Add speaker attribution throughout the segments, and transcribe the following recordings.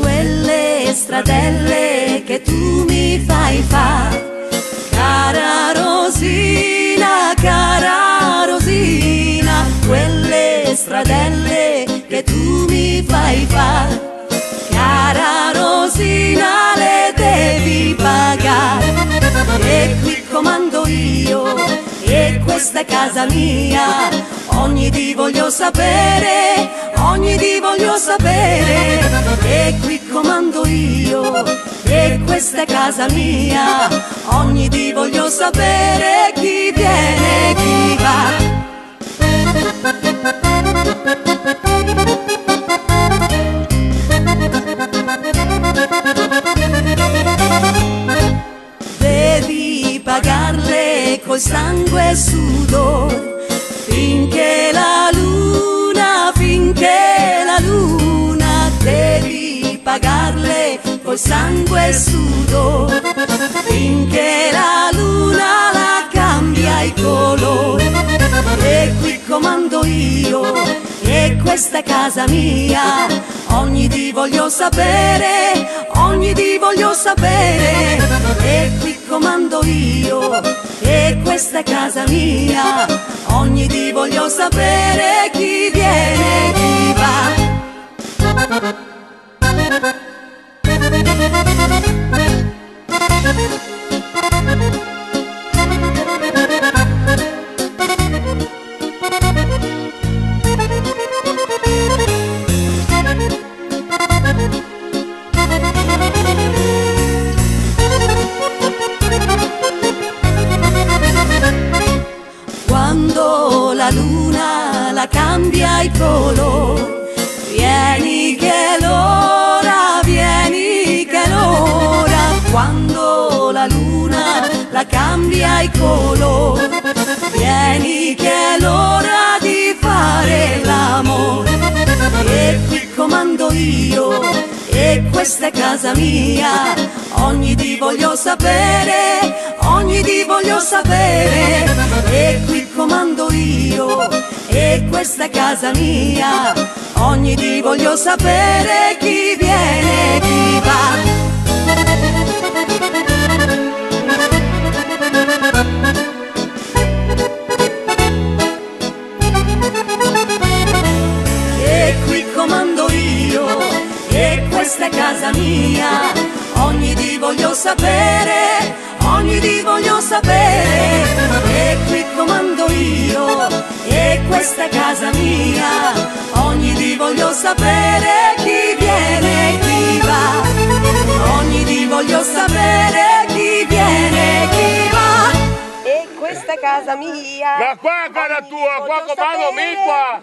Speaker 1: Quelle stradelle che tu mi fai fa, cara Rosina, cara Rosina, quelle stradelle che tu mi fai fa, cara Rosina, le devi pagare. E qui questa è casa mia. Ogni di voglio sapere, ogni di voglio sapere. E qui comando io, e questa è casa mia. Ogni di voglio sapere chi viene e chi va. Devi col sangue e sudore finché la luna, finché la luna devi pagarle col sangue e sudore finché la luna la cambia i colori e qui comando io e questa è casa mia. Ogni di voglio sapere ogni di voglio sapere e questa è casa mia. Ogni di voglio sapere chi viene e chi va cambia i colori. Vieni che l'ora, vieni che l'ora, quando la luna la cambia i colori. Vieni che l'ora di fare l'amore. E qui comando io, e questa è casa mia. Ogni di voglio sapere, ogni di voglio sapere. E qui comando io, e questa è casa mia. Ogni di voglio sapere chi viene e chi va. Questa è casa mia. Ogni di voglio sapere, ogni di voglio sapere. Questa è casa mia. Ogni di voglio sapere chi viene e chi va. Ogni di voglio sapere chi viene e chi va.
Speaker 2: E questa è casa mia.
Speaker 3: Ma qua è casa tua, qua comando mi qua.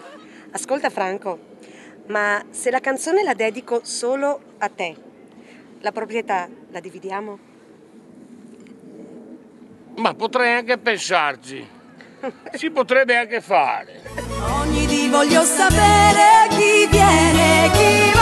Speaker 2: Ascolta Franco, ma se la canzone la dedico solo a te, la proprietà la dividiamo?
Speaker 3: Ma potrei anche pensarci. Si potrebbe anche fare.
Speaker 1: Ogni di voglio sapere chi viene chi va.